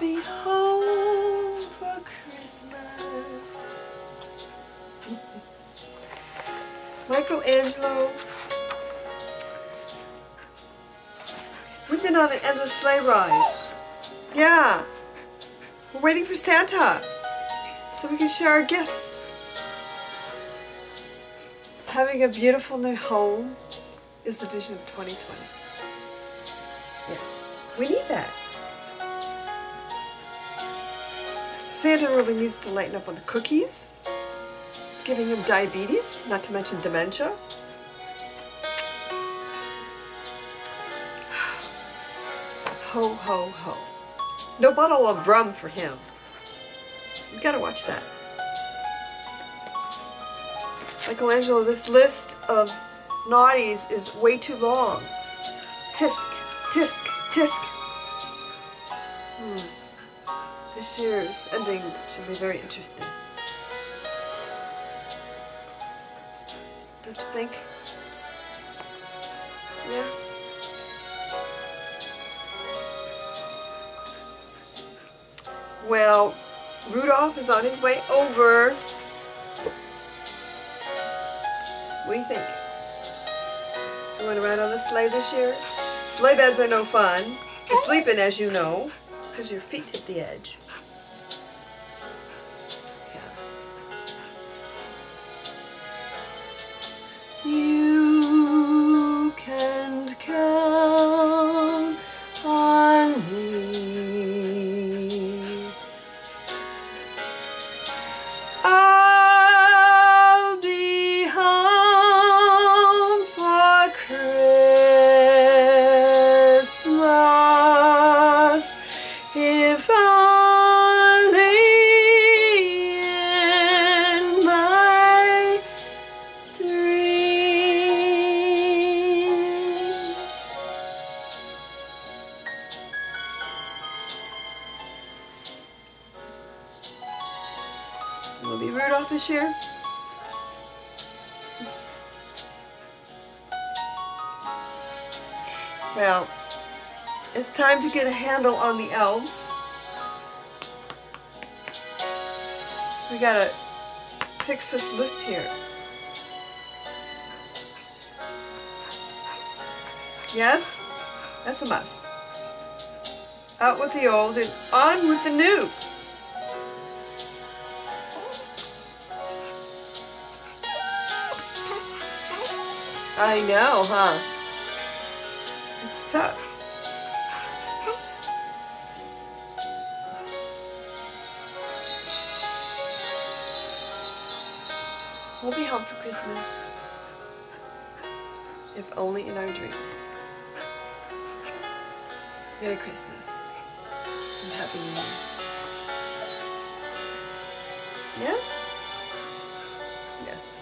be home for Christmas. Michelangelo. We've been on an endless sleigh ride. Yeah. We're waiting for Santa so we can share our gifts. Having a beautiful new home is the vision of 2020. Yes, we need that. Santa really needs to lighten up on the cookies. It's giving him diabetes, not to mention dementia. Ho, ho, ho. No bottle of rum for him. You gotta watch that. Michelangelo, this list of naughties is way too long. Tisk, tisk, tisk. Hmm. This year's ending should be very interesting. Don't you think? Yeah. Well, Rudolph is on his way over. What do you think? You want to ride on the sleigh this year? Sleigh beds are no fun to sleep in, as you know, because your feet hit the edge. Will be Rudolph this year? Well, it's time to get a handle on the elves. We gotta fix this list here. Yes? That's a must. Out with the old and on with the new. I know, huh? It's tough. We'll be home for Christmas. If only in our dreams. Merry Christmas. And Happy New Year. Yes? Yes.